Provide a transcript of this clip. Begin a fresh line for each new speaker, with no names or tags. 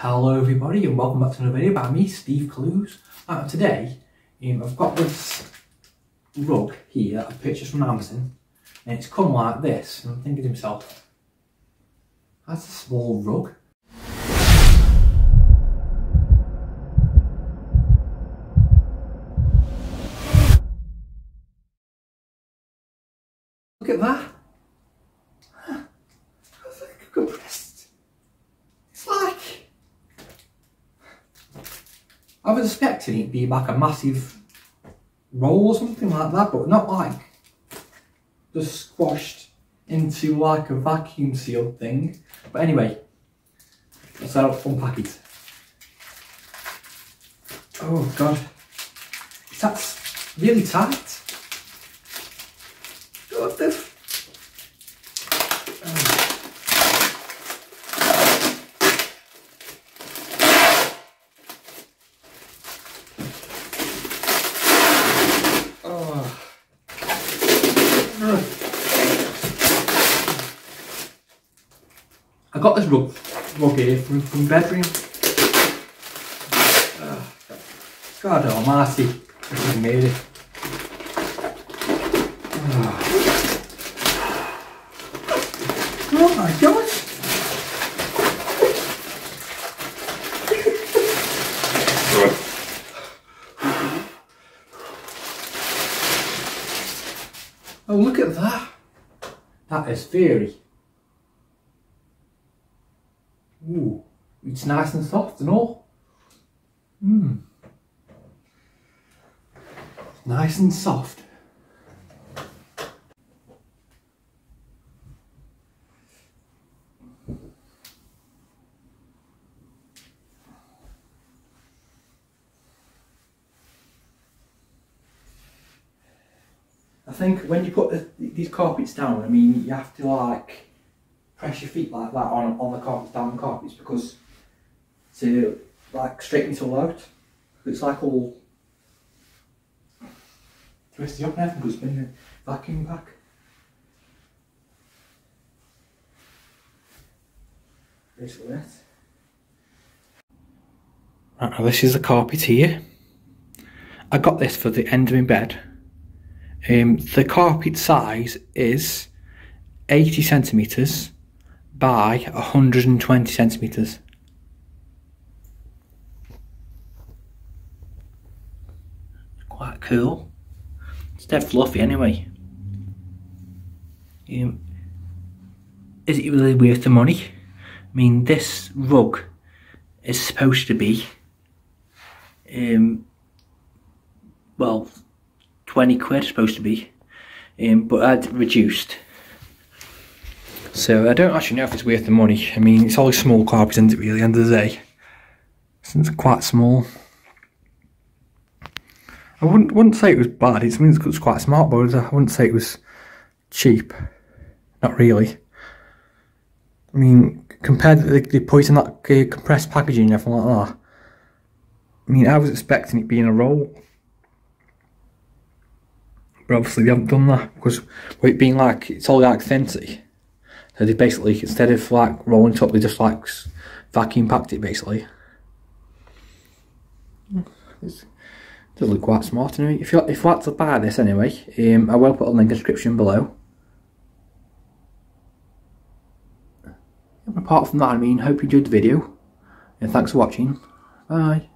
Hello everybody and welcome back to another video by me, Steve Cluz. Uh, today, um, I've got this rug here that I purchased from Amazon and it's come like this and I'm thinking to myself, that's a small rug. Look at that. Compressed. It's like I was expecting it to be like a massive roll or something like that, but not like just squashed into like a vacuum sealed thing. But anyway, let's unpack it. Oh god, that's really tight. God, this. I got this rug, rug here from, from bedroom. Oh, ah, God almighty, this is made it. Ah. Oh. my gosh! Oh, look at that. That is fairy. Ooh, it's nice and soft and all. Mmm. Nice and soft. I think when you put the, these carpets down, I mean, you have to like press your feet like that on, on the carpets, down the carpets, because to like straighten it all out, it's like all twisted up and everything because it's been vacuum back. Basically it. Right, now this is the carpet here. I got this for the end of my bed. Um, the carpet size is 80 centimetres by 120 centimetres. Quite cool. It's dead fluffy anyway. Um, is it really worth the money? I mean, this rug is supposed to be, um, well, 20 quid supposed to be, um, but I'd reduced. So I don't actually know if it's worth the money. I mean, it's all small carpet, isn't it really, end of the day? It's quite small. I wouldn't wouldn't say it was bad. It's, I mean, it's quite smart, but I wouldn't say it was cheap. Not really. I mean, compared to the, the in that uh, compressed packaging and everything like that. I mean, I was expecting it being a roll. But obviously they haven't done that because with it being like, it's all like thinty. So they basically, instead of like rolling top, they just like vacuum packed it basically. It's, it does look quite smart anyway. If you if you like to buy this anyway, um, I will put a link in the description below. apart from that, I mean, hope you enjoyed the video. And thanks for watching. Bye.